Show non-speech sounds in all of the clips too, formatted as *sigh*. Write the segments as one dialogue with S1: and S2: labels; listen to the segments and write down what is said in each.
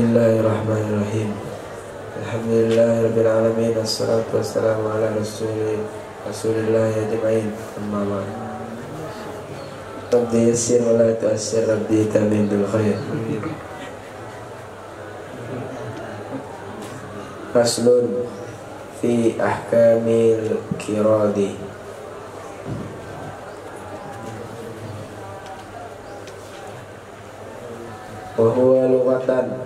S1: Bismillahirrahmanirrahim. Alhamdulillahirrahmanirrahim Assalatu wassalamu ala rasulih Rasulillah ya jama'in Amma ma'am Rabbi yassir wa la Rabbi tamin bil khair. Faslun Fi ahkamil kiradi. Wahuwa lugatan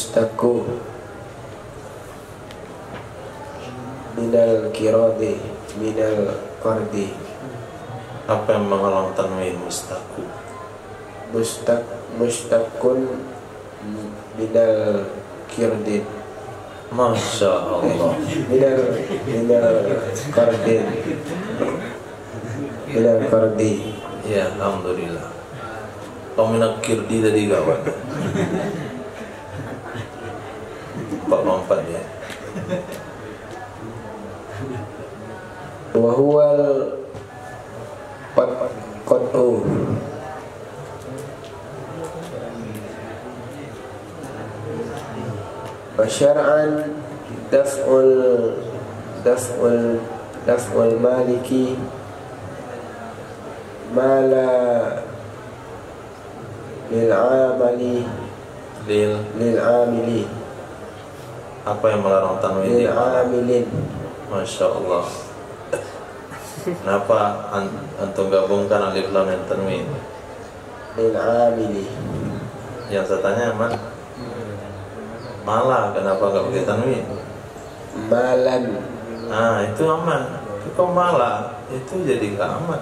S1: yustaku minal kirodi minal kordi
S2: apa yang menghalang tanwin mustaku?
S1: Mustak mustakun minal kirdi
S2: Masya Allah.
S1: Minal Minal kordi Minal Kardi
S2: Ya Alhamdulillah. Kau minal Kirdi tadi kawan. Pak Mampat ya.
S1: wa huwal qad qad'u. Wa syar'an daf'ul daf'ul daf'ul maliki mala lil amali
S2: Lil,
S1: lil amili
S2: apa yang melarang tanwin di
S1: lil amilin
S2: Masya Allah. Kenapa an antum gabungkan alif lam dan tanwin?
S1: lil amili
S2: Yang saya tanya man malah kenapa gak pakai tanwin?
S1: malan
S2: Nah itu aman. Kok malah itu jadi gak aman.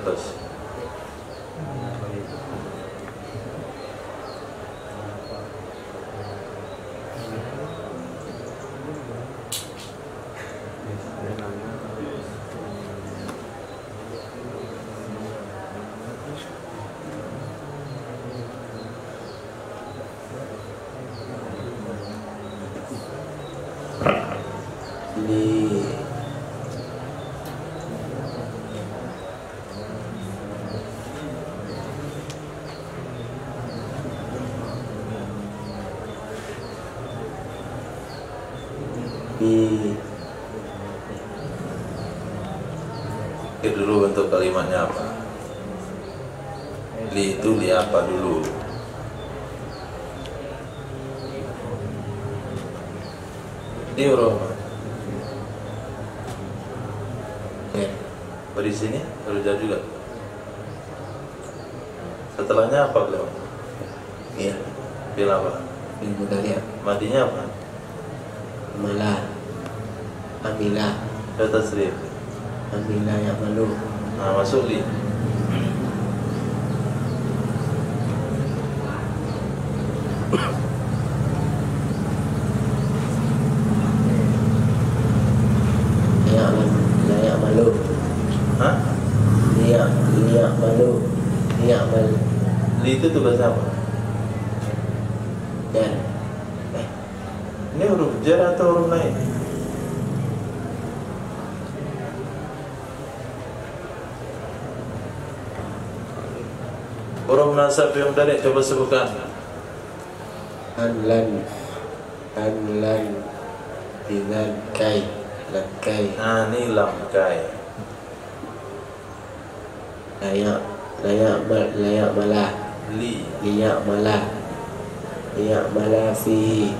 S2: Terus
S1: li bi
S2: Pikir dulu bentuk kalimatnya apa? Li itu li apa dulu? Di
S1: ya
S2: Oh, di sini? Baru jauh juga. Setelahnya apa beliau?
S1: ya
S2: Bila apa?
S1: bil mudhari'
S2: Matinya apa?
S1: mala
S2: Ya tasrif
S1: amila ya malu.
S2: Nah masuk li. Li itu tugas apa?
S1: dan eh.
S2: Ini huruf jar atau huruf lain? Nasab yang dari coba sebutkan.
S1: Anlan anlan dengan kai lakai
S2: Nah ini lam kai.
S1: Layak layak mal layak malah
S2: Li.
S1: Liyak malah liyak malah fihi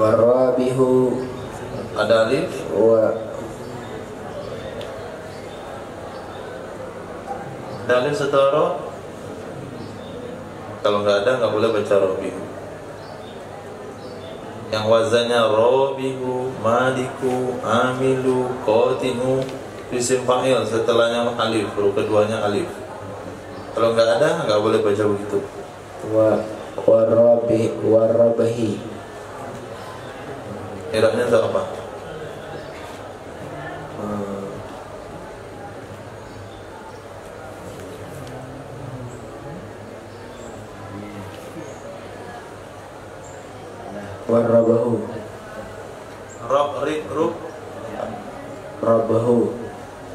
S1: warabihu
S2: Ada alif?
S1: Wa
S2: alif setelah ro Kalau nggak ada nggak boleh baca robihu. Yang wazannya robihu, maliku, amilu, qatinu Isim fa'il setelahnya alif, huruf keduanya alif. Kalau nggak ada nggak boleh baca begitu.
S1: Wa warabi warabahi
S2: Irabnya itu apa?
S1: Warabahu
S2: Rob, ri, rub,
S1: Rabahu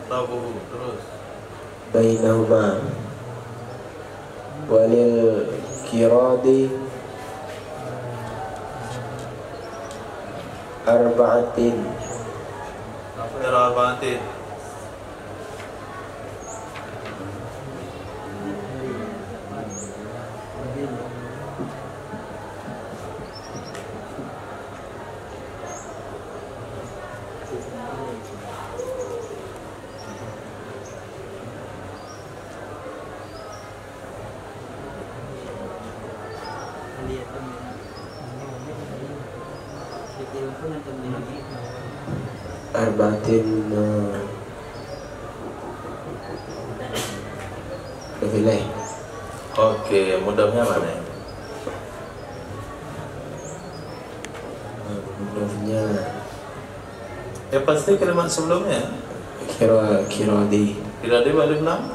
S2: rabuhu. Terus.
S1: Bainahuma Walil kiradi Arba'atin
S2: Irabatin.
S3: Lihat kan. Kita pun nanti lagi.
S1: Arba'atin uh, Kefilai
S2: Oke, mudahnya mana? ya?
S1: Mudahnya
S2: Pasti kalimat sebelumnya.
S1: Kira Kiradi
S2: ada alif lam?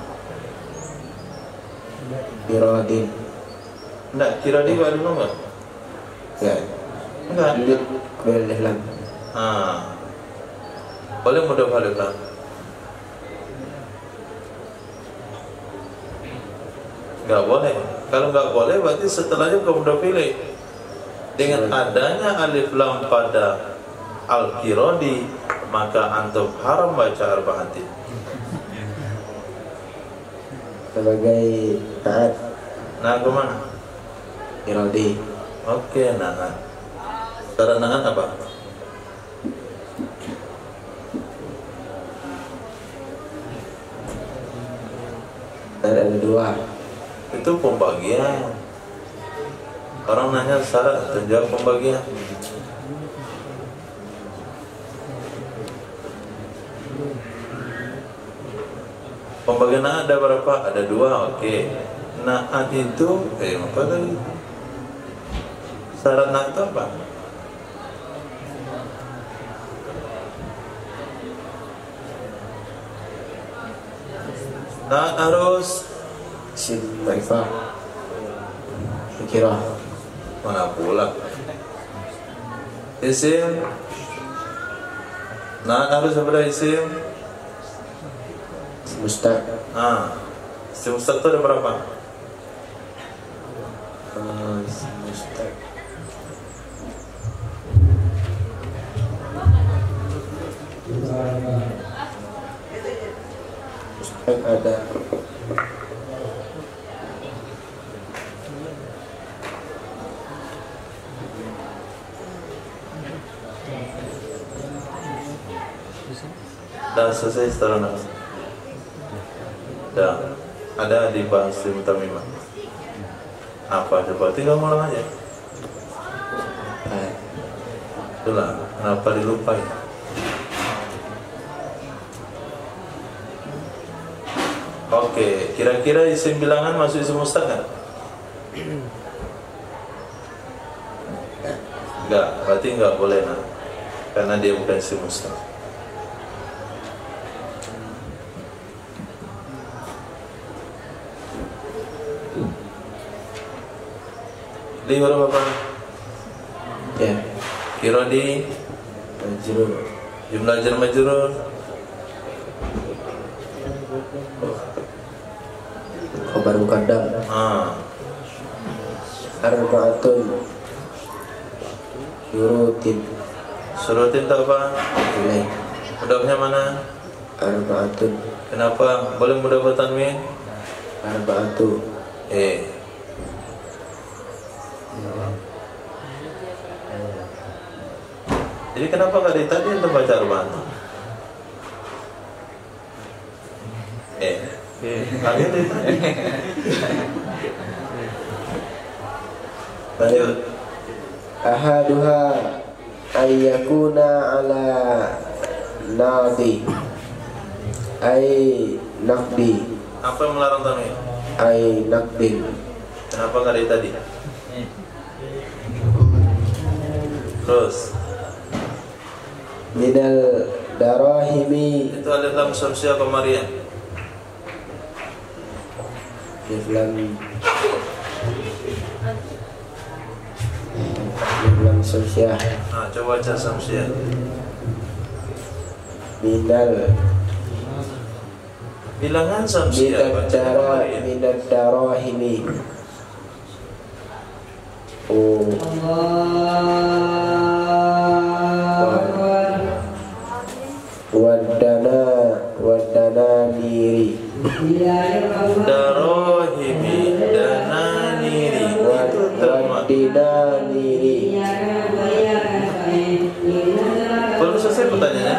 S1: Kiradin
S2: Enggak, kira dia alif lam enggak? Enggak.
S1: Lid Belih lam
S2: Ah. Boleh mudah alif lam. Enggak boleh. Kalau enggak boleh berarti setelahnya kamu udah pilih. Dengan adanya alif lam pada al-kiradi maka antum haram baca arba'atin.
S1: Sebagai Taat
S2: Nah, ke mana?
S1: Kiradi
S2: Oke, nah. Cara nahan apa?
S1: Ada dua
S2: Itu pembagian. Orang nanya syarat dan jawab pembagian. Pembagian ada berapa? Ada dua, oke. Nahan itu, eh apa tadi? Syarat nahan itu apa? Nahan harus
S1: Maifah Fikirah
S2: Mana pula Isim Nah harus apa isim
S1: Mustaq
S2: Ah Isim mustaq itu ada berapa?
S1: uh, Isim Mustaq Mustaq ada.
S2: Dah selesai setelah Dah Ada di bahas Isim Tamimah Apa coba tinggal ngulang aja
S1: uh,
S2: Itulah Kenapa dilupai Oke, kira-kira isim bilangan masuk isim mustaq kan? Enggak, berarti enggak boleh nah. Karena dia bukan isim mustaq. Lima berapa?
S1: Ya.
S2: Kira di
S1: Majrur.
S2: Jumlah jar majrur.
S1: Khobar Mukaddam
S2: ah.
S1: Arba'atun Syurutin
S2: surutin. Tak apa
S1: Nilai
S2: mudahnya mana?
S1: Arba'atun
S2: kenapa? Boleh mudah bertanwin
S1: Arba'atu
S2: eh jadi kenapa nggak dari tadi anda baca arba'at eh kalian dari tadi lanjut
S1: Ahaduha Ayyakuna ala Nadi. Ay Nakdi
S2: apa yang melarang tanwin
S1: Ay Nakdin
S2: kenapa nggak dari tadi? Terus
S1: Minal Darahimi.
S2: Itu alif lam syamsiah qamariyah
S1: Alif lam. Alif lam Samsiah
S2: Nah, coba baca Samsiah.
S1: Minal.
S2: Bilangan Samsiah
S1: Minad
S2: baca
S1: dara
S2: kemarin.
S1: Minad darahimi. Oh. Wadana Wadana niri
S2: Darohimi dananiri. Itu termasuk Belum selesai pertanyaannya.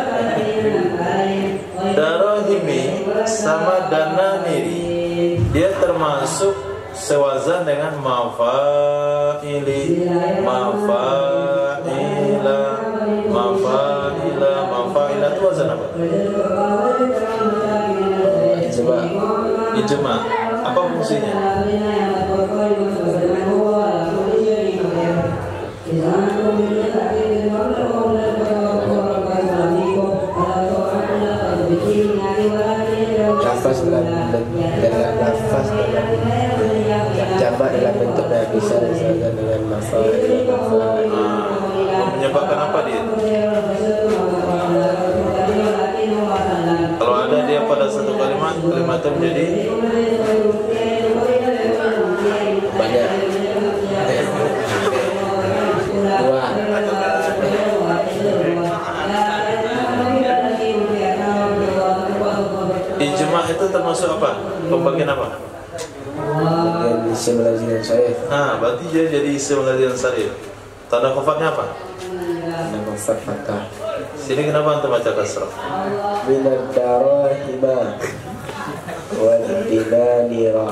S2: Darohimi sama dananiri. Dia termasuk sewazan dengan mafaili. Mafaila. Mafaila. Mafaila itu wazan apa? Ijma Apa fungsinya?
S1: Lafaz dalam dalam bentuknya bisa dengan mafail
S2: Ah, menyebabkan apa dia? Pada satu kalimat, kalimat itu menjadi
S1: banyak dua
S2: ijma itu termasuk apa? Pembagian apa?
S1: lazim yang saya
S2: Nah, berarti dia jadi isim ladian sarif. Tanda kofatnya apa?
S1: dan mafat fatah
S2: Sini kenapa antum baca kasrah?
S1: minad darahima wad dinanira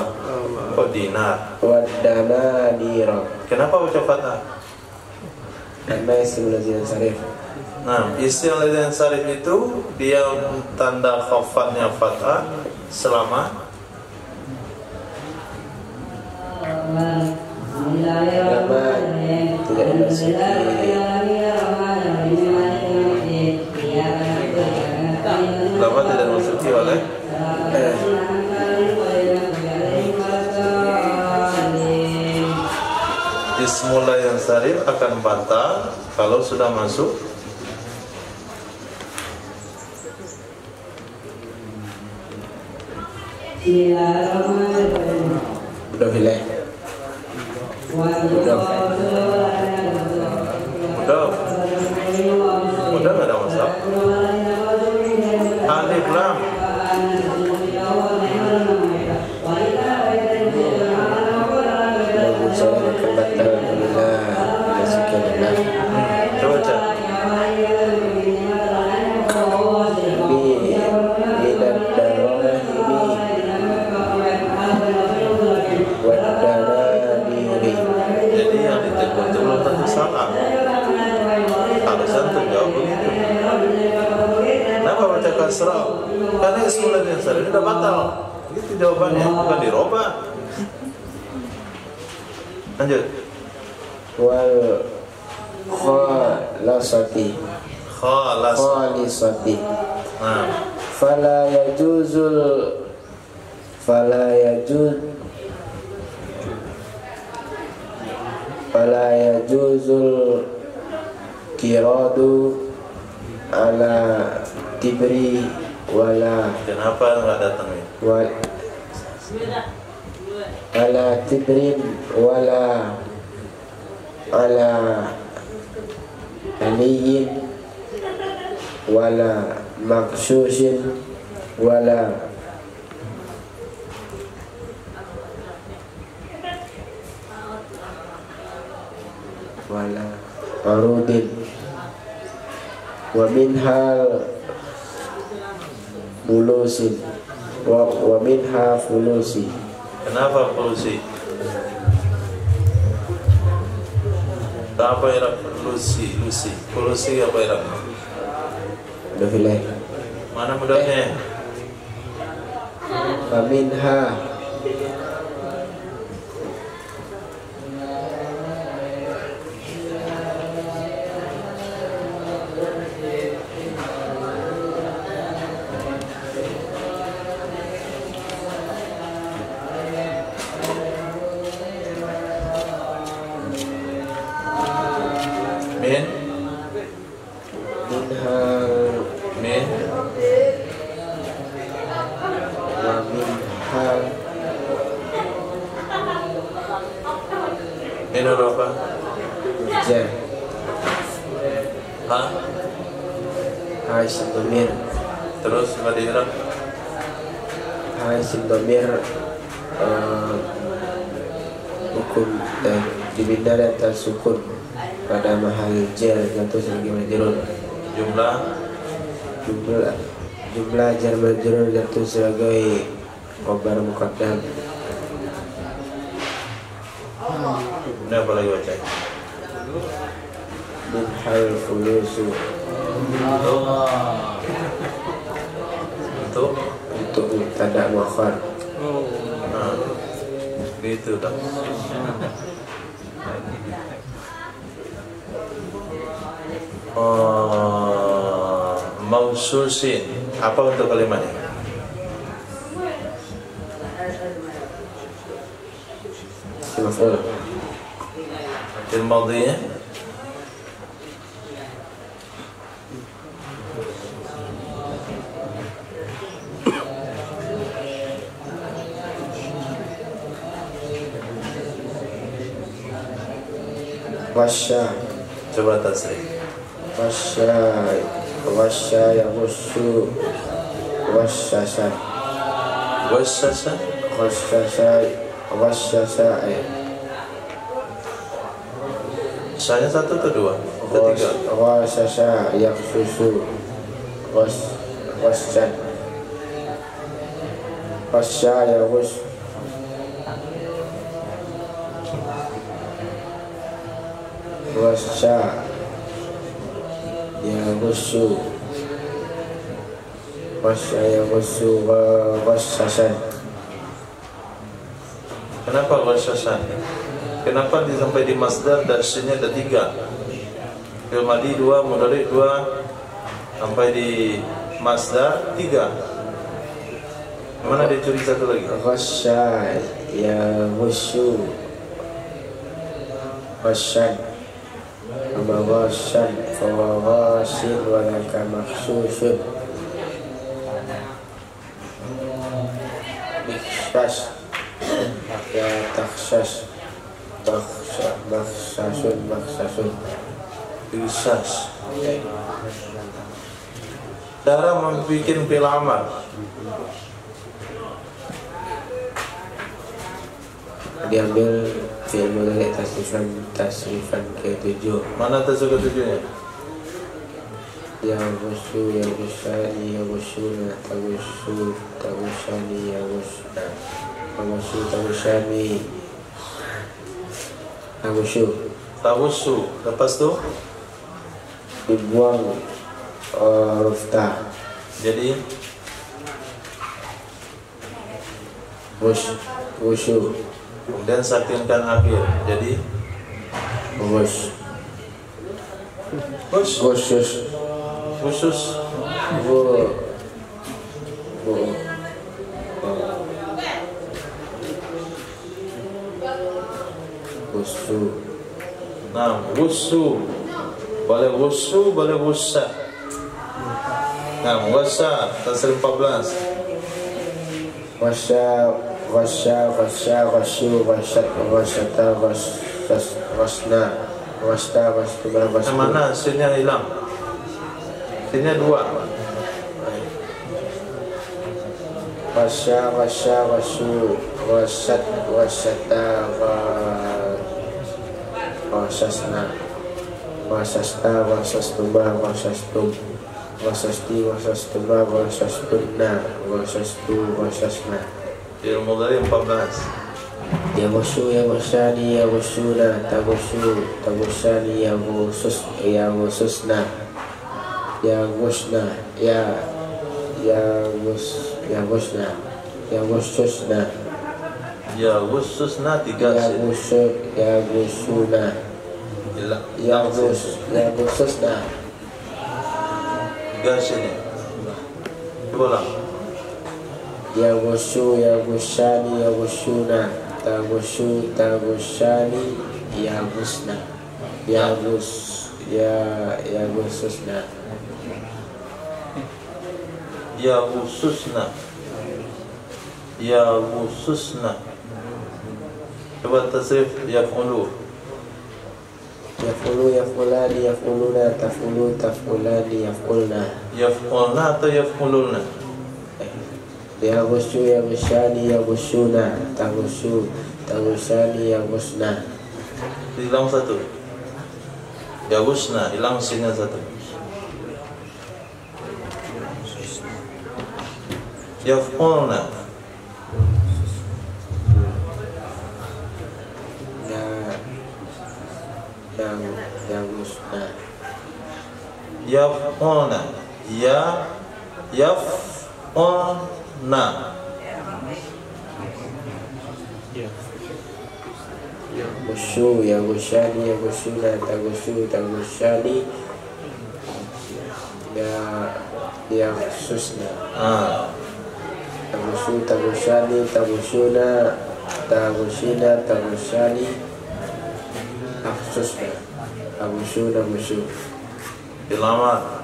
S2: Oh dinar.
S1: wad dananira
S2: Kenapa baca fathah?
S1: karena isim lazim yang sarif
S2: Nah, isim ladian sarif itu dia tanda kofatnya fathah selama
S1: lama tidak dimasuki
S2: Ismullah yang sarif akan batal kalau sudah masuk.
S1: Udah hilang udah
S2: Mudah Mudah nggak ada masalah belum tentu salah Harusnya untuk jawab begitu. Kenapa baca kasrah? Karena Ismullah yang sarif ini udah batal. Itu jawabannya, bukan dirobah Lanjut.
S1: Wal khalasati.
S2: Khalas
S1: khalisati
S2: Nah.
S1: Fala yajuzul fala yajuz fala yajuzul kiradu ala tibri wala
S2: Kenapa nggak datang ini?
S1: wal ala tibrin wala ala aliyin wala maksushin wala wala arudin wa minhal fulusin wa, wa minha fulusi
S2: Kenapa polusi? Apa irab polusi? Lusi. Polusi apa irab?
S1: udah fileh
S2: Mana mudahnya?
S1: wa minha domir
S2: Terus pada Iraq
S1: Ha isim domir uh, hukum dan dibina di atas sukun pada mahal jar jatuh sebagai majrur
S2: jumlah
S1: jumlah jumlah jar majrur jatuh sebagai khobar muqaddam.
S2: Ini apa lagi baca?
S1: min hal fulusu
S2: Untuk untuk
S1: untuk mubtada muakhar
S2: nah, gitu dah. Oh, maususin. Apa untuk kalimatnya?
S1: si maf'ul
S2: Fil
S1: wasya.
S2: Coba tasrif.
S1: wasya wasya yaghussu wasyasa
S2: Wasasa
S1: wasyasa wasyasa eh.
S2: Saya satu atau dua? Ketiga.
S1: wasyasa yaghussu was wasyan wasya yaghus wasya yaghussu wasya yaghussu wa wasyasan
S2: Kenapa wasasan? Kenapa sampai di masdar dasarnya ada tiga? Fil madi dua, mudari dua, sampai di masdar tiga. Mana dia curi satu lagi?
S1: Ya ghusyu Fawa ghasin Walaka maksusun Miksas Ya taksas Maksas Maksasun Maksasun
S2: Bisas. Cara membuat fil amal.
S1: Diambil Fi'il mudhari tasrifan Tasrifan ke tujuh
S2: Mana tasuk tujuhnya?
S1: Ya gusu, ya ya gusuna, tagusu, tagusani, ya tagusani, tagusu,
S2: Tawussu. Lepas tu?
S1: Dibuang uh, huruf ta,
S2: jadi?
S1: Gus, gusu,
S2: kemudian sakinkan akhir. Jadi
S1: gus,
S2: Gus
S1: gusus,
S2: khusus
S1: bu, bu, gusu,
S2: Nah, wusu boleh wusu, boleh wusa. Nah, wasa tasrif 14.
S1: wasya, wasya, wasya, wasyu, wasyat, wasyata, wasyas, wasna, wasta, wastuma,
S2: Yang
S1: wastu.
S2: mana sinnya hilang? Sinnya dua.
S1: Wasya, wasya, wasyu, wasyat, wasyata, wa- wasasna, wasasta, wasastuma, wasastum, wasasti, wasastuma, wasastunna, wasastu, wasasna.
S2: Di 14.
S1: Ya wasu, ya wasani, ya tagusu, tagusani, ya wasus, ya wasusna, ya gusna, ya ya gus, ya gusna, ya wasusna,
S2: Ya khususna tiga
S1: ya ya ya ya
S2: Tiga sin. Coba ulang.
S1: Ya wasu, ya gusani, ya gusuna, tagusu, tagusani, ya gusna, ya gus, ya ya gususna.
S2: Ya khususna. Ya khususna. Coba tasrif
S1: Yaghushu yaghushani yaghushuna Taghushu taghushani yaghusna
S2: Hilang satu. Yagusna, hilang singa satu. Yaf'ulna.
S1: Ya Yang Yaghusna
S2: Yaf'ulna. Ya yaf'ulna.
S1: Yaghushu yaghushani yaghushuna Taghushu taghushani Ya Yaghsusna
S2: Ah,
S1: Tagushu tagushani tagushuna Tagushina tagushani Akhsusna Tagushuna mushu
S2: dilamar.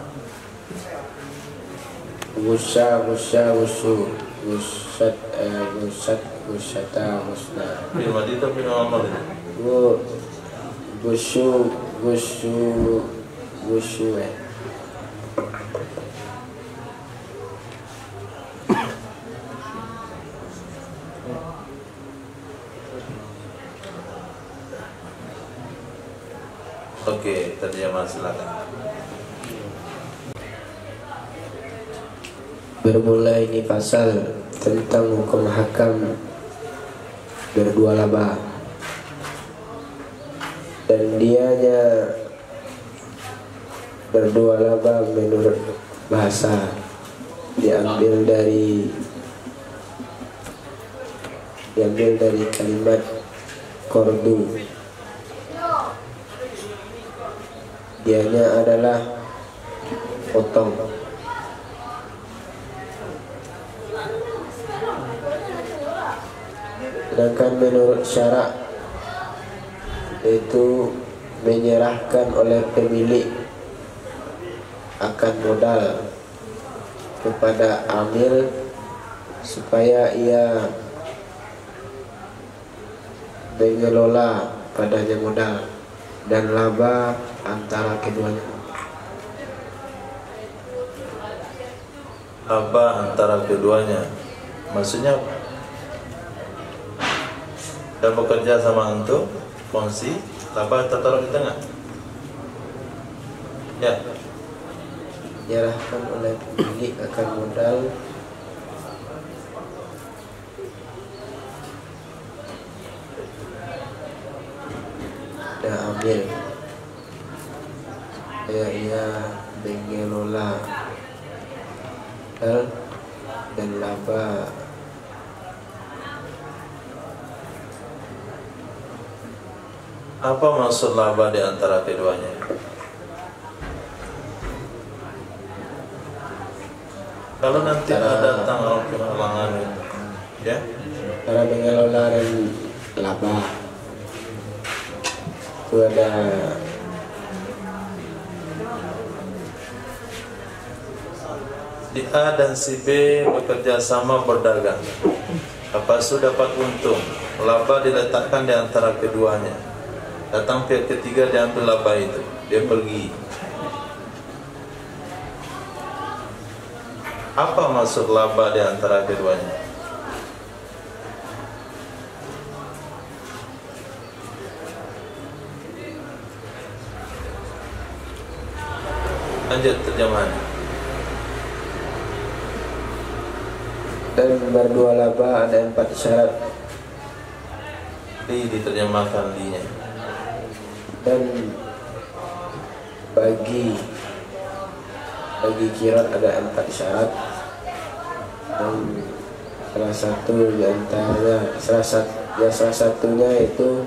S1: Gusha gusha gushu Gusat eh, Gusat Gusna
S2: punya lamar ini.
S1: Gu Gushu Gushu Gushu eh
S2: Oke, terjemah silakan.
S1: Bermula ini pasal tentang hukum hakam berdua laba. Dan dianya berdua laba menurut bahasa diambil dari diambil dari kalimat kordu. Dianya adalah potong Sedangkan menurut syarak itu menyerahkan oleh pemilik akan modal kepada amil supaya ia mengelola padanya modal dan laba antara keduanya.
S2: Apa antara keduanya? Maksudnya dan bekerja sama untuk kongsi laba atau taruh di tengah. Ya,
S1: Menyerahkan oleh pemilik akan modal. Dan ambil. Supaya ia modal dan laba
S2: apa maksud laba di antara keduanya? Kalau nanti ada datang itu, ya,
S1: cara mengelola dan laba itu ada
S2: di A dan si B bekerja sama berdagang. Lepas itu dapat untung, laba diletakkan di antara keduanya. Datang pihak ketiga diambil laba itu, dia pergi. Apa maksud laba di antara keduanya? Lanjut terjemahan.
S1: dan berdua laba ada empat syarat
S2: Li diterjemahkan linya.
S1: Dan bagi bagi kirat ada empat syarat dan salah satu di antaranya salah satu ya salah satunya itu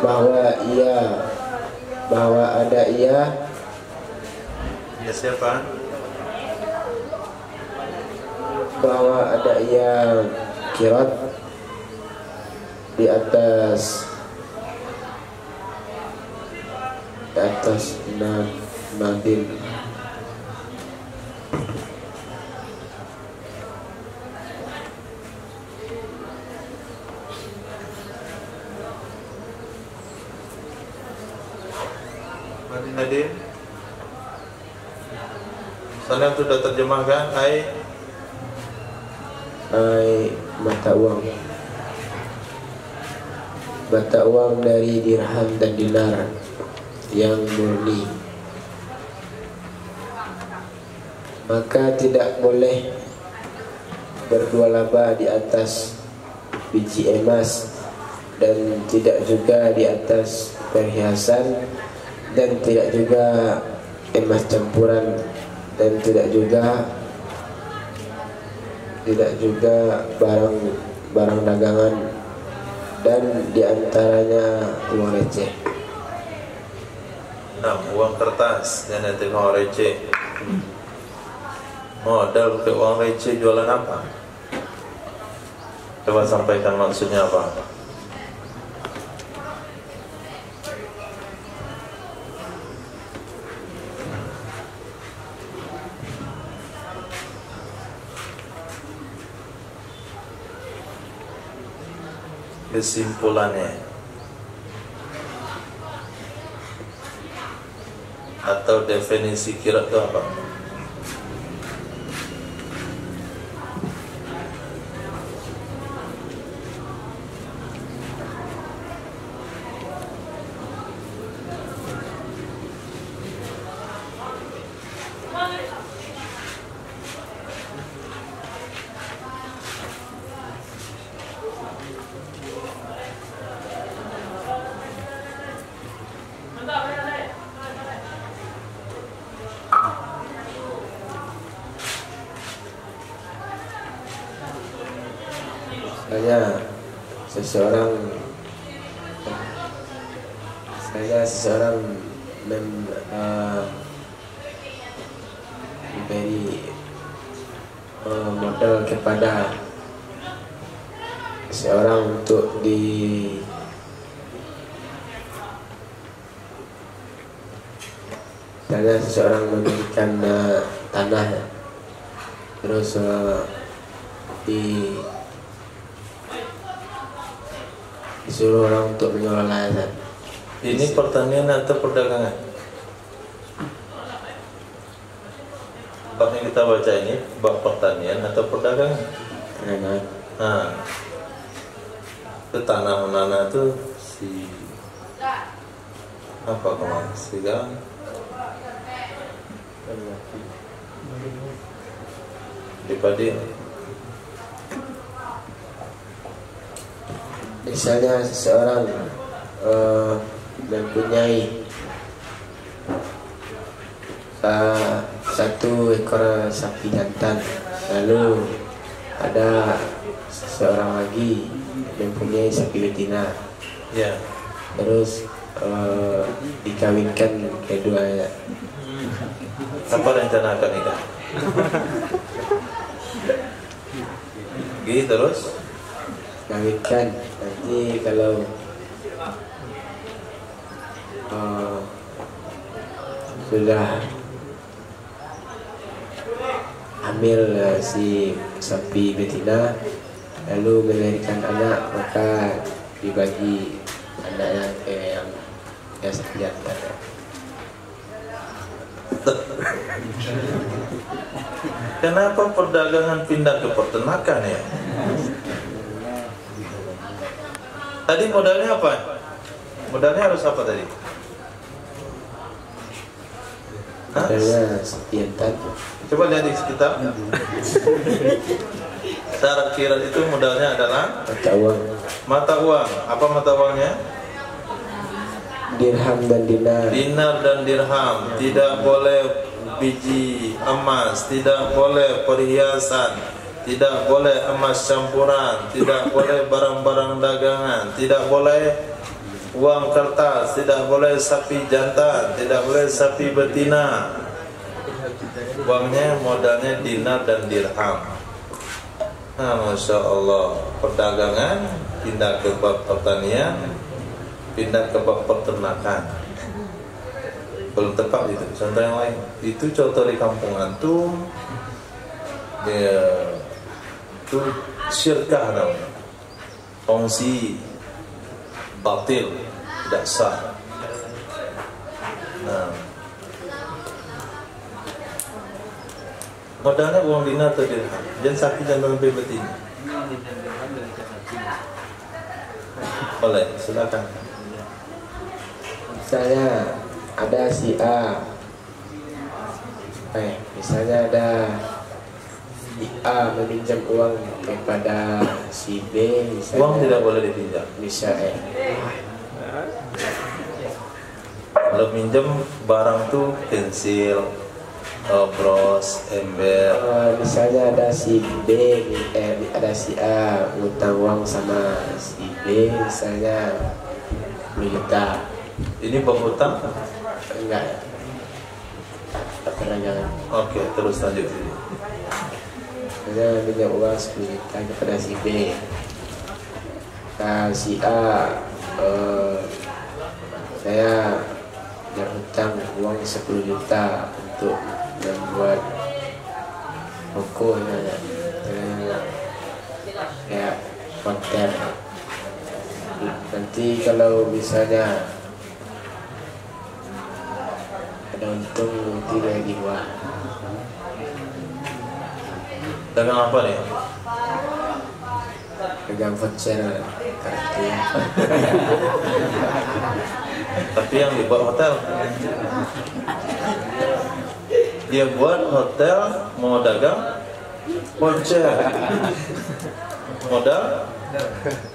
S1: bahwa ia bahwa ada ia
S2: Ya siapa?
S1: bahwa ada ia kirat di atas atas dan batin
S2: Salam sudah terjemahkan Hai.
S1: Hai mata uang. Mata uang dari dirham dan dinar yang murni. Maka tidak boleh berdua laba di atas biji emas dan tidak juga di atas perhiasan dan tidak juga emas campuran dan tidak juga tidak juga barang barang dagangan dan di antaranya uang receh
S2: Uang kertas yang nanti uang receh. Modal ke uang receh jualan apa? Coba sampaikan maksudnya apa? Kesimpulannya atau definisi kira itu apa?
S1: Misalnya seseorang saya seseorang mem, uh, memberi uh, modal kepada seorang untuk di misalnya seseorang memberikan uh, tanah terus uh, di disuruh orang untuk mengelola Zat.
S2: Ini pertanian atau perdagangan? Bab yang kita baca ini bab pertanian atau perdagangan?
S1: Karena
S2: Nah, itu tanah menanah itu si apa kemarin? Si gang di padi
S1: misalnya seseorang uh, mempunyai uh, satu ekor sapi jantan. Lalu ada seseorang lagi mempunyai sapi betina.
S2: Ya.
S1: Terus uh, dikawinkan keduanya
S2: apa rencana akan nikah? *laughs* Gitu terus?
S1: Kawinkan nanti kalau uh, sudah hamil uh, si sapi betina lalu melahirkan anak maka dibagi anaknya ke yang yang sapi jantan
S2: Kenapa perdagangan pindah ke peternakan ya? Tadi modalnya apa? Modalnya harus apa tadi? Hah?
S1: adanya sapi jantan
S2: Coba lihat di sekitar. Syarat kira itu modalnya adalah
S1: mata uang
S2: mata uang. Apa mata uangnya?
S1: dirham dan dinar
S2: Dinar dan dirham. Tidak boleh biji emas, tidak boleh perhiasan, tidak boleh emas campuran, tidak *laughs* boleh barang-barang dagangan, tidak boleh uang kertas, tidak boleh sapi jantan, tidak boleh sapi betina. Uangnya modalnya dinar dan dirham. Nah, masya Allah, perdagangan pindah ke bab pertanian, pindah ke bab peternakan belum tepat itu contoh yang lain itu contoh di kampung antum ya itu syirkah namanya kongsi batil tidak sah nah Modalnya uang dinar atau dirham. Jangan sakit jangan sampai betina. Boleh, silakan.
S1: Misalnya ada si A. Eh, misalnya ada A meminjam uang kepada si B. Misalnya,
S2: Uang tidak boleh dipinjam.
S1: bisa eh.
S2: Kalau minjem barang tuh pensil, eh, bros, ember.
S1: Eh, misalnya ada si B, eh, ada si A ngutang uang sama si B, misalnya 10 juta.
S2: Ini penghutang.
S1: Enggak. Jangan.
S2: Oke, terus lanjut
S1: Saya minjam uang 10 juta kepada si B. Nah, si A eh, saya berhutang uang 10 juta untuk membuat toko ya, konten. Nanti kalau misalnya ada untung nanti lagi wah
S2: Dagang apa nih?
S1: pegang voucher kartu
S2: Tapi yang dibuat hotel. Dia buat hotel mau dagang voucher. Modal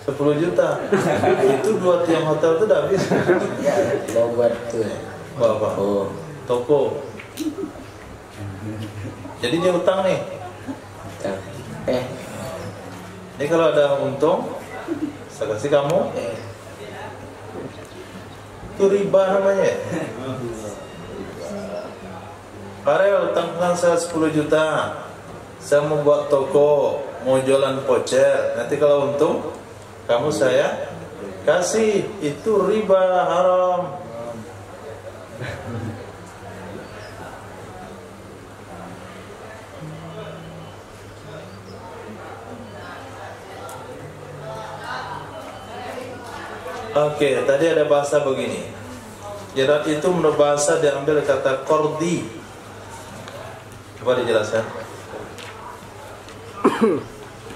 S2: 10 juta. Itu buat yang hotel itu udah habis.
S1: mau buat tuh ya.
S2: Bapak.
S1: oh
S2: Toko. Jadi dia utang nih.
S1: Bentar. eh
S2: Ini kalau ada untung, saya kasih kamu.
S1: eh
S2: Itu riba namanya. Karel utangkan saya 10 juta. Saya mau buat toko, mau jualan voucher. Nanti kalau untung, kamu saya kasih. Itu riba haram. Oke, tadi ada bahasa begini. Jerat itu menurut bahasa diambil kata kordi. Coba dijelaskan. *coughs*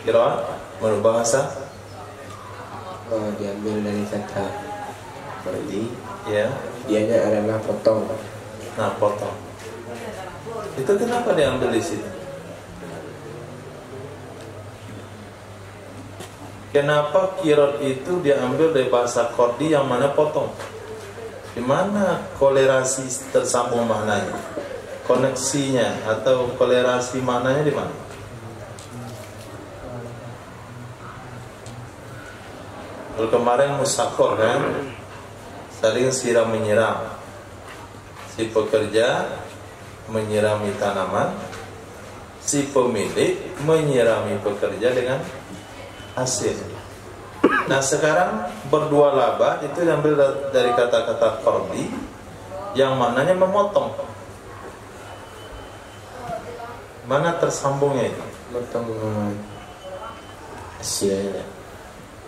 S2: Kira menurut bahasa,
S1: oh, diambil dari kata berarti
S2: ya.
S1: dianya adalah potong
S2: Nah, potong. Itu kenapa diambil di situ? Kenapa kirot itu diambil dari bahasa kordi yang mana potong? Di mana kolerasi tersambung maknanya? Koneksinya atau kolerasi maknanya di mana? Kalau kemarin musakor kan, saling siram menyiram. Si pekerja menyirami tanaman, si pemilik menyirami pekerja dengan hasil. Nah sekarang berdua laba itu diambil da- dari kata-kata kordi yang maknanya memotong. Mana tersambungnya itu?
S1: eh, hasilnya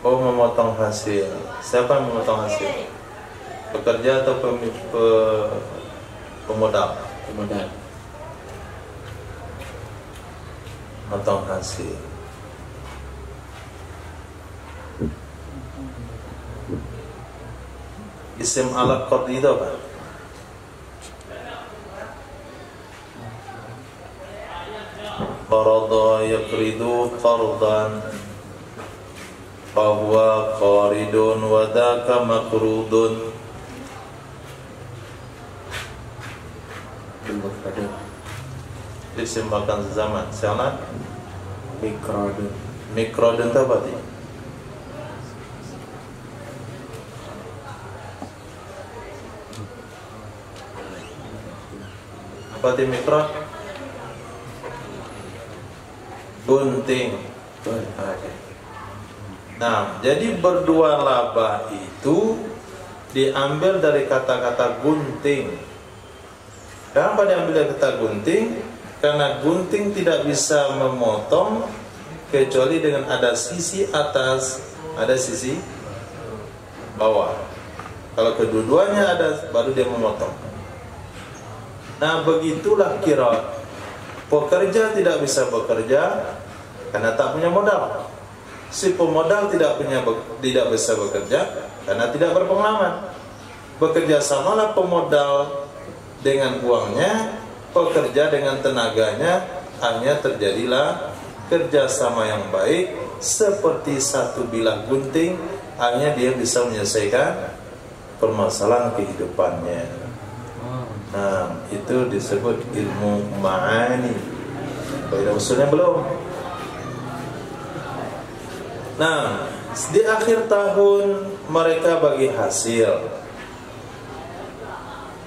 S2: Oh memotong hasil. Siapa yang memotong hasil? Pekerja atau pemi- pe- pemodal?
S1: modal
S2: Memotong hasil. Isim alat qadri itu apa? Qarada yaqridu qardan Fahuwa qaridun wadaka makrudun Isim makan zaman Sialan
S1: mikrodon
S2: Mikrodun itu apa sih? Apa sih mikrod? Gunting Nah, jadi berdua laba itu diambil dari kata-kata gunting. Kenapa diambil dari kata gunting? Karena gunting tidak bisa memotong kecuali dengan ada sisi atas, ada sisi bawah. Kalau kedua-duanya ada, baru dia memotong. Nah, begitulah kirot. Pekerja tidak bisa bekerja karena tak punya modal. Si pemodal tidak punya tidak bisa bekerja karena tidak berpengalaman. Bekerja samalah pemodal dengan uangnya, pekerja dengan tenaganya, hanya terjadilah kerjasama yang baik seperti satu bilah gunting, hanya dia bisa menyelesaikan permasalahan kehidupannya. Nah, itu disebut ilmu ma'ani. Kalau usulnya belum. Nah, di akhir tahun mereka bagi hasil.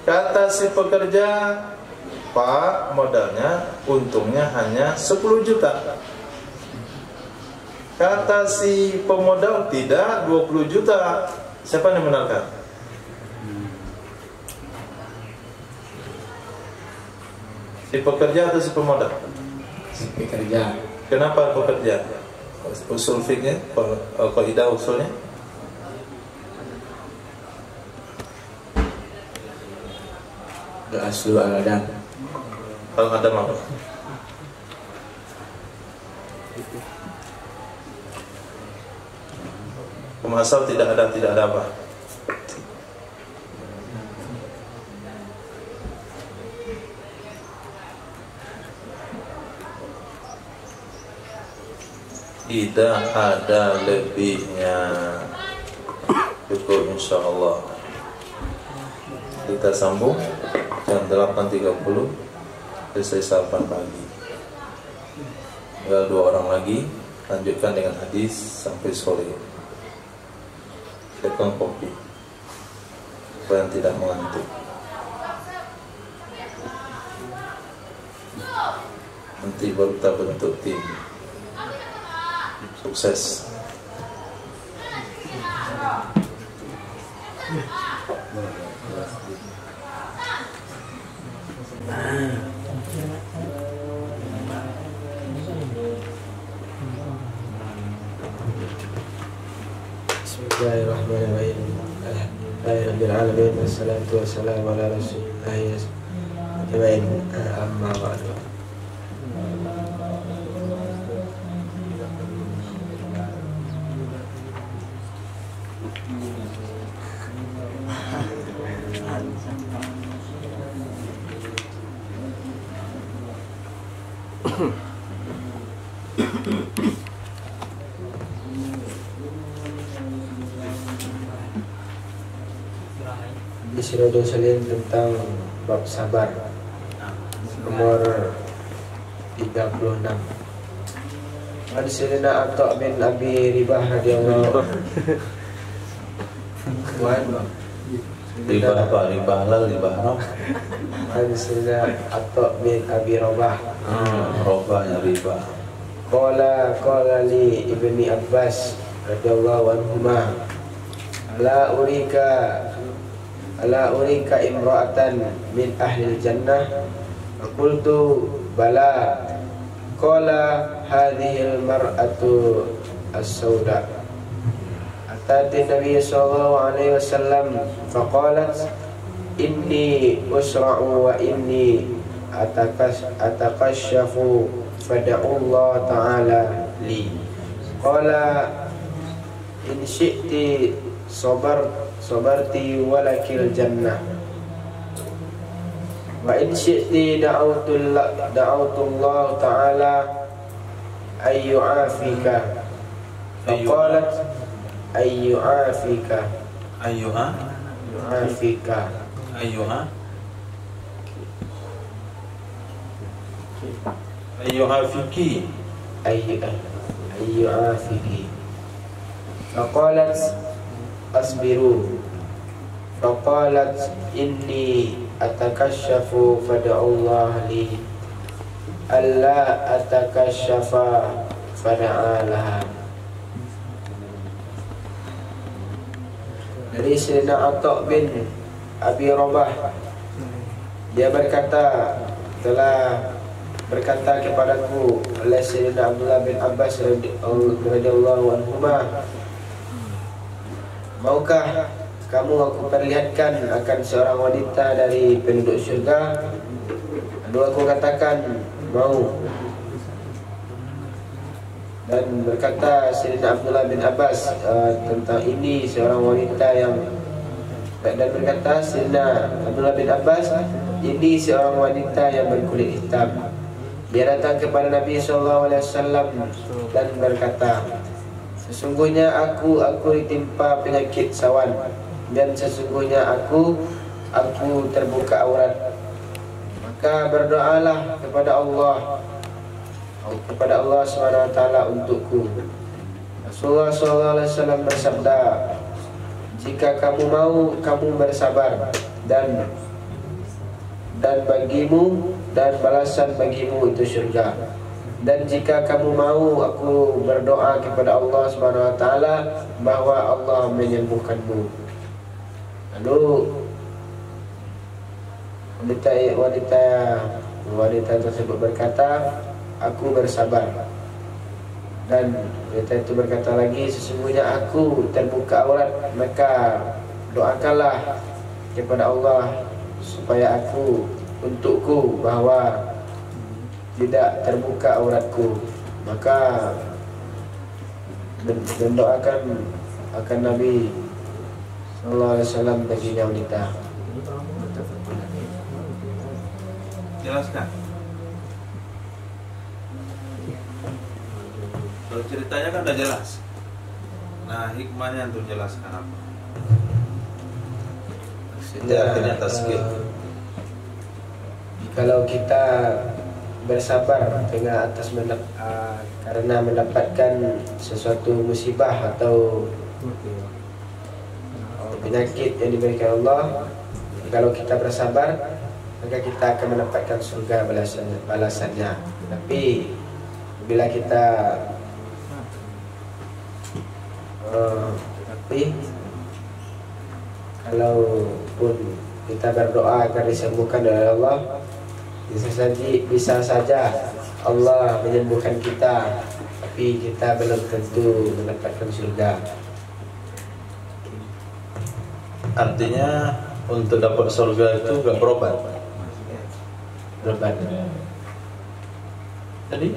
S2: Kata si pekerja, Pak, modalnya untungnya hanya 10 juta. Kata si pemodal tidak 20 juta. Siapa yang benarkan? Si pekerja atau si pemodal?
S1: Si pekerja.
S2: Kenapa pekerja? Usul fiknya, kaidah usulnya?
S1: Al-aslu al-adam.
S2: Kalau ada apa? Pemasal tidak ada, tidak ada apa? Tidak ada lebihnya. Cukup insya Allah Kita sambung. Jam 8.30 Selesai sarapan pagi. Tinggal dua orang lagi. Lanjutkan dengan hadis Sampai sore. Siapkan kopi. Supaya tidak mengantuk? Nanti baru kita bentuk tim Sukses.
S1: Bismillahirrahmanirrahim. Alhamdulillahirrahmanirrahim. Wassalatu wassalamu ala rasulillah. Ajmain. Amma ba'du. Di Sirajul Salim tentang bab sabar nomor 36. Ada Sayyidina Atta bin Abi Ribah radhiyallahu anhu.
S2: Riba apa? Riba halal, riba haram?
S1: Ada Sayyidina Atta bin Abi Rabah.
S2: Hmm, roba ya riba.
S1: Qala qala li ibni Abbas radhiyallahu anhuma la urika la urika imra'atan min ahli jannah. Qultu bala. Qala hadhihi al-mar'atu as-sauda. Atati nabiy sallallahu alaihi wasallam faqalat inni usra'u wa inni atakas atakashafu fad'u Allah ta'ala li. Qala in syi'ti sabar sabarti walakil jannah. Wa in syi'ti da'autu da'autu Allah ta'ala ay yu'afika faqalat ay yu'afika
S2: Ayuha,
S1: yu'afika
S2: ayuha, ayuha fiki.
S1: ay ay yu'afiki faqalat asbiru faqalat inni atakashafu fada'ullah li alla atakashafa fada'alaha dari Sayyidina Atta bin Abi Rabah dia berkata telah berkata kepadaku oleh Sayyidina Abdullah bin Abbas radhiyallahu anhu Maukah kamu aku perlihatkan akan seorang wanita dari penduduk syurga. Lalu aku katakan mau. Dan berkata Sayyidina Abdullah bin Abbas uh, tentang ini seorang wanita yang dan berkata Sayyidina Abdullah bin Abbas ini seorang wanita yang berkulit hitam. Dia datang kepada Nabi SAW dan berkata sesungguhnya aku aku ditimpa penyakit sawan dan sesungguhnya aku aku terbuka aurat. Maka berdoalah kepada Allah kepada Allah SWT untukku. Rasulullah SAW bersabda Jika kamu mau kamu bersabar dan dan bagimu dan balasan bagimu itu surga dan jika kamu mau aku berdoa kepada Allah Subhanahu wa taala bahwa Allah menyembuhkanmu lalu wanita wanita wanita tersebut berkata aku bersabar. Dan kita itu berkata lagi sesungguhnya aku terbuka aurat. Maka doakanlah kepada Allah supaya aku untukku bahwa tidak terbuka auratku. Maka dan doakan akan Nabi Sallallahu Alaihi Wasallam bagi wanita.
S2: Jelaskan. Kalau ceritanya kan udah jelas. Nah, hikmahnya untuk jelaskan apa? Itu artinya tasbih.
S1: eh, kalau kita bersabar dengan atas mendap, uh, karena mendapatkan sesuatu musibah atau penyakit yang diberikan Allah kalau kita bersabar maka kita akan mendapatkan surga balasannya, balasannya. tapi bila kita uh, tapi kalau pun kita berdoa agar disembuhkan oleh Allah bisa saja bisa saja Allah menyembuhkan kita tapi kita belum tentu mendapatkan surga
S2: Artinya untuk dapat surga itu gak berobat.
S1: berobat
S2: Jadi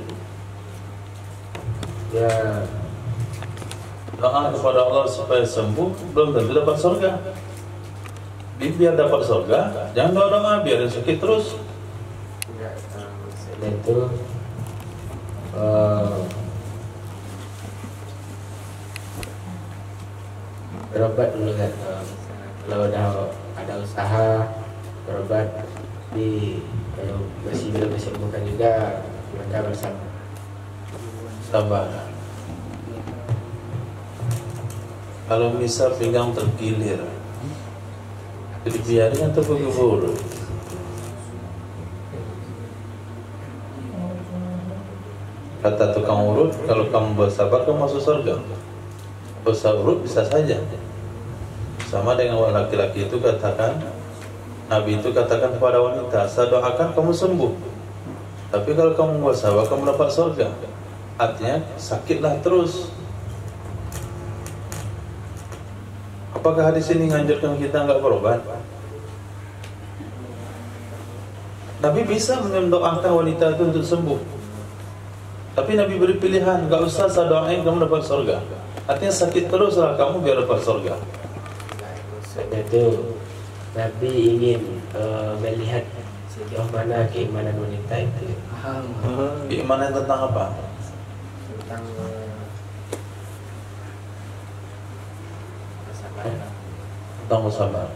S1: ya
S2: doa kepada Allah supaya sembuh belum tentu dapat surga. Bi- Biar dapat surga, jangan doa doa biar sakit terus.
S1: Selain itu eh, berobat dulu kan kalau udah ada usaha berobat di kalau masih belum disembuhkan juga maka bersama
S2: Sabar. Kalau misal pinggang tergilir, jadi biarin atau bergubur. Kata tukang urut, kalau kamu bersabar kamu masuk surga. Bersabar bisa saja. Sama dengan laki-laki itu katakan, Nabi itu katakan kepada wanita, saya doakan kamu sembuh. Tapi kalau kamu bersabar kamu dapat surga. Artinya sakitlah terus. Apakah hadis ini menganjurkan kita nggak berobat? Nabi bisa mendoakan wanita itu untuk sembuh. Tapi Nabi beri pilihan, nggak usah saya doain kamu dapat surga. Artinya sakit teruslah kamu biar dapat surga.
S1: Maksudnya itu Nabi ingin eh, melihat sejauh mana keimanan wanita itu
S3: paham
S2: Keimanan tentang apa?
S3: tentang eh, kesabaran
S2: Tentang bersabar.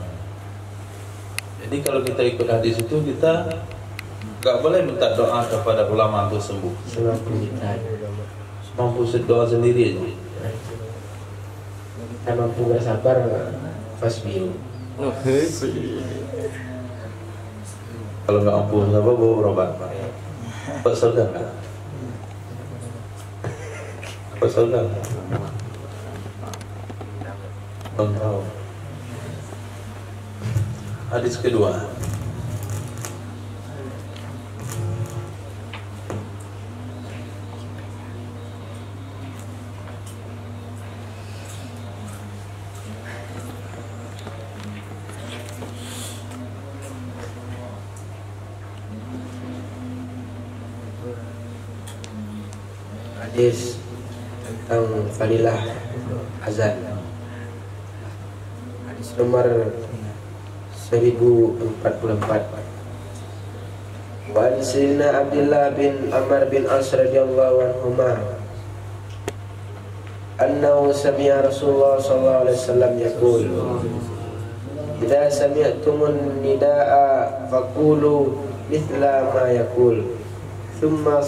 S2: Jadi kalau kita ikut hadis itu kita nggak boleh minta doa kepada ulama untuk sembuh. Mampu doa sendiri aja.
S1: Kita mampu bersabar fasbiru.
S2: Kalau nggak mampu bersabar bawa berobat. Dapat surga nggak? Surga nggak? Belum tahu. Hadis kedua.
S1: hadis fadilah azan. Hadis nomor 1044. Wa an Sayyidina Abdullah bin Amr bin As radhiyallahu anhuma annahu sami'a Rasulullah sallallahu alaihi wasallam yaqul Idza sami'tumun nidaa faqulu mithla ma yaqul thumma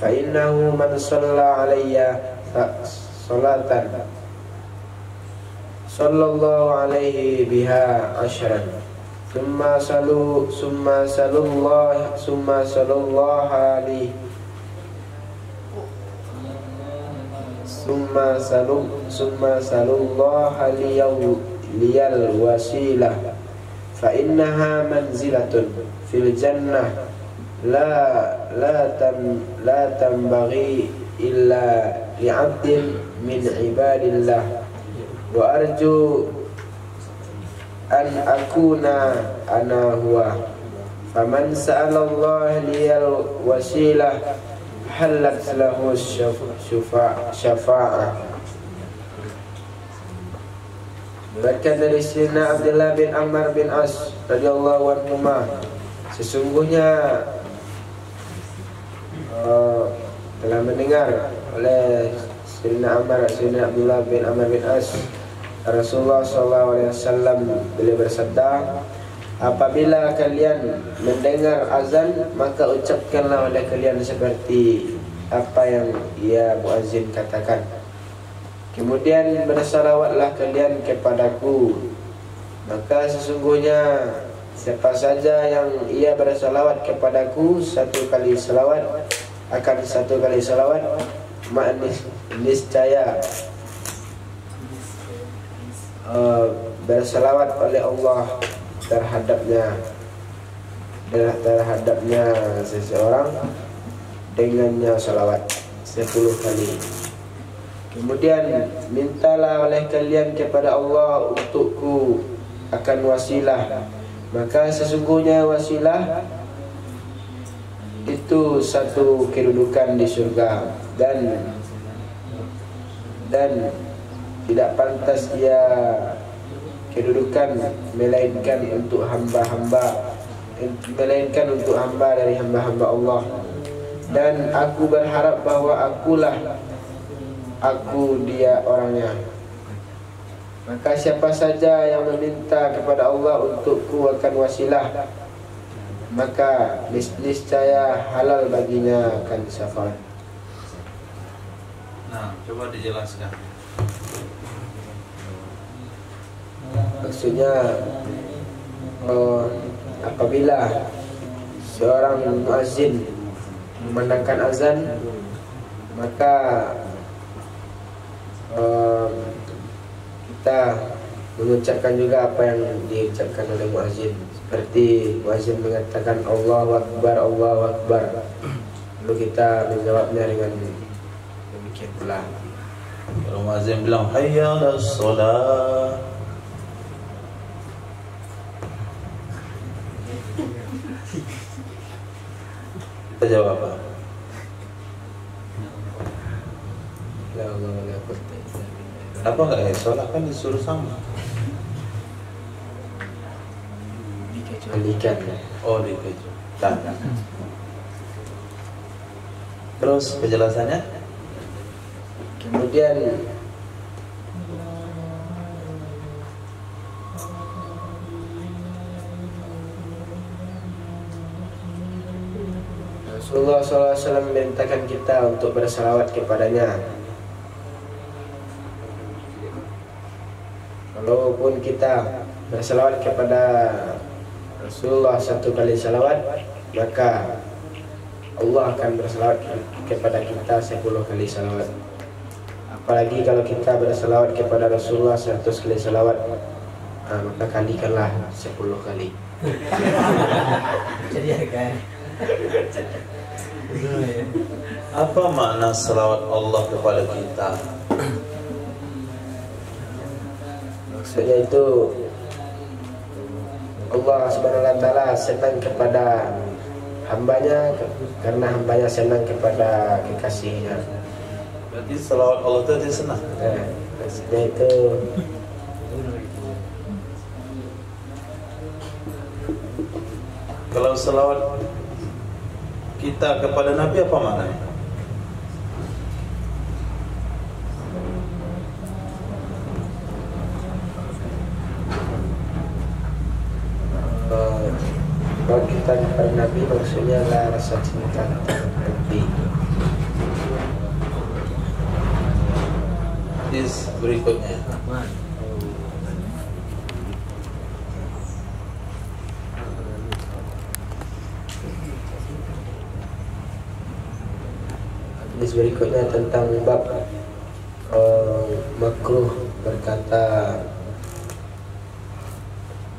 S1: فإنه من صلى علي صلاة. صلى الله عليه بها عشرا. ثم صلوا ثم صلوا الله ثم صلوا الله لي ثم صلوا ثم صلوا الله لي لي الوسيلة فإنها منزلة في الجنة. La la tam la tambaghi illa li'abdin min ibadillah. Wa arju an akuna ana huwa. Faman sa'ala liyal wasilah halat lahu syafa- syafa'ah Bahkan dari Sina Abdullah bin Ammar bin As radhiyallahu anhu sesungguhnya uh, telah mendengar oleh Sina Ammar Sina Abdullah bin Ammar bin As. Rasulullah sallallahu alaihi wasallam beliau bersabda Apabila kalian mendengar azan maka ucapkanlah oleh kalian seperti apa yang ia muazzin katakan. Kemudian bersalawatlah kalian kepadaku. Maka sesungguhnya Siapa saja yang ia bersalawat kepadaku Satu kali salawat Akan satu kali salawat Maknis niscaya uh, Bersalawat oleh Allah Terhadapnya Terhadapnya seseorang Dengannya salawat Sepuluh kali Kemudian mintalah oleh kalian kepada Allah untukku akan wasilah. Maka sesungguhnya wasilah itu satu kedudukan di surga dan dan tidak pantas ia kedudukan melainkan untuk hamba-hamba melainkan untuk hamba dari hamba-hamba Allah. Dan aku berharap bahawa akulah aku dia orangnya. Maka siapa saja yang meminta kepada Allah untukku akan wasilah Maka niscaya halal baginya akan syafaat
S2: Nah, coba dijelaskan.
S1: Maksudnya uh, Apabila seorang muazzin memandangkan azan Maka um, kita mengucapkan juga apa yang diucapkan oleh muazzin seperti muazzin mengatakan Allahu akbar Allahu akbar lalu kita menjawabnya dengan demikian pula
S2: Kalau muazzin bilang hayya shalah. Kita jawab apa?
S1: Allah.
S2: Kenapa enggak ya? Sholat kan disuruh sama.
S1: Alihkan
S2: Oh, di keju. Dan. Terus penjelasannya?
S1: kemudian Rasulullah SAW memerintahkan kita untuk bersalawat kepadanya Walaupun kita bersalawat kepada Rasulullah satu kali salawat Maka Allah akan bersalawat kepada kita sepuluh kali salawat. Apalagi kalau kita bersalawat kepada Rasulullah seratus kali salawat nah, Maka kalikanlah sepuluh kali. *laughs*
S3: Jadi agak
S2: Apa makna selawat Allah kepada kita?
S1: Maksudnya itu Allah subhanahu wa ta'ala senang kepada hambanya karena hambanya senang kepada kekasihnya.
S2: Berarti salawat Allah itu dia senang.
S1: Nah, maksudnya itu
S2: Kalau salawat kita kepada Nabi apa maknanya?
S1: eh, kalau kita kepada Cinta kita kepada Nabi.
S2: Hadis berikutnya.
S1: Hadis berikutnya tentang bab uh, makruh berkata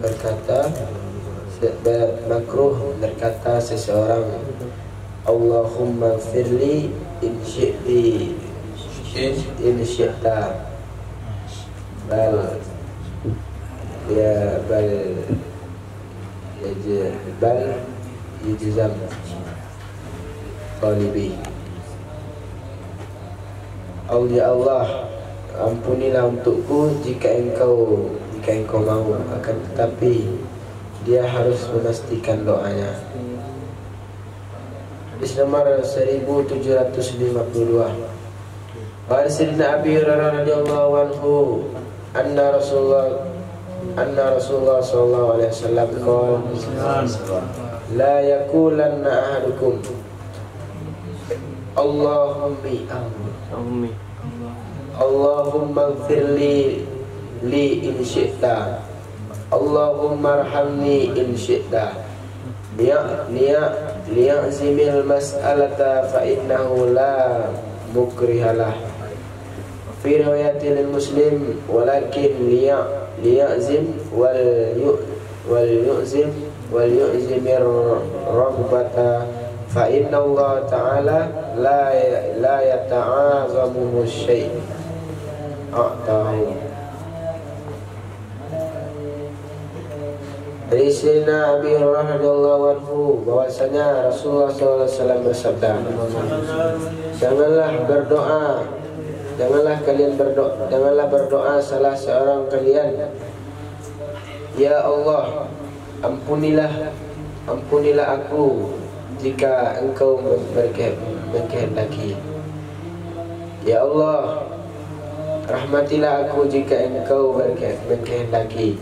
S1: berkata makruh berkata seseorang Allahumma firli in syi'ti
S2: In
S1: syi'ta. Bal ya bal ya bal yujzam talibi Oh ya Allah Ampunilah untukku jika engkau Jika engkau mau. Akan tetapi Dia harus memastikan doanya. Hadis nomor 1752 Wa Sayyidina Abi Hurairah radhiyallahu anhu anna Rasulullah anna Rasulullah sallallahu alaihi wasallam qala la yakulanna ahadukum. Allahummi
S3: Ummi.
S1: Allahumma. Gfirli li Allahumma arhamni in syi'ta اللهم ارحمني إن شئت. ليعزم المسألة فإنه لا مكره له. في رواية للمسلم ولكن ليعزم وليعزم وليعزم الرغبة. فإن الله تعالى لا يتعاظمه الشيء. أعطاه. Dari Sayyidina Abi Hurairah radhiyallahu anhu bahwasanya Rasulullah SAW bersabda, janganlah berdoa, janganlah kalian berdoa, janganlah berdoa salah seorang kalian. Ya Allah, ampunilah, ampunilah aku jika Engkau berke- berkehendaki. Ya Allah, rahmatilah aku jika Engkau berkehendaki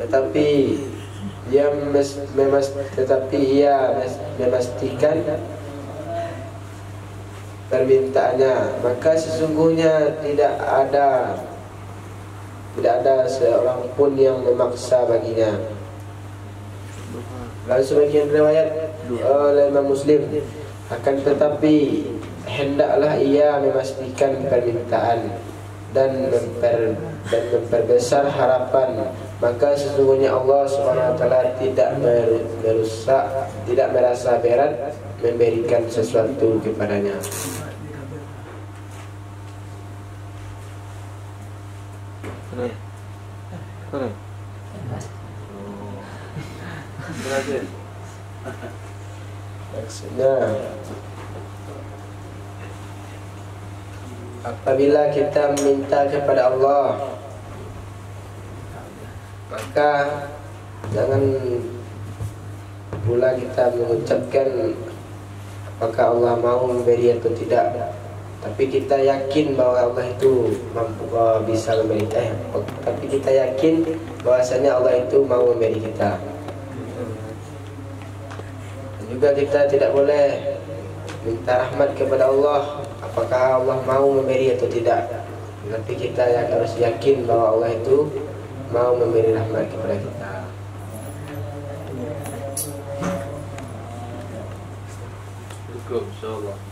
S1: tetapi ia mes, memas, tetapi ia mes, memastikan permintaannya. Maka sesungguhnya tidak ada tidak ada seorang pun yang memaksa baginya. Lalu sebagian riwayat oleh Imam Muslim akan tetapi hendaklah ia memastikan permintaan dan memper, dan memperbesar harapan maka sesungguhnya Allah Subhanahu wa taala tidak mer- merusak tidak merasa berat memberikan sesuatu kepadanya
S2: berhasil.
S1: maksudnya apabila kita meminta kepada Allah maka jangan pula kita mengucapkan apakah Allah mau memberi atau tidak. Tapi kita yakin bahwa Allah itu mampu uh, bisa memberi eh, tapi kita yakin bahwasanya Allah itu mau memberi kita. Dan juga kita tidak boleh minta rahmat kepada Allah apakah Allah mau memberi atau tidak. Tapi kita harus yakin bahwa Allah itu mau memberi rahmat kepada kita
S2: Cukup insyaallah.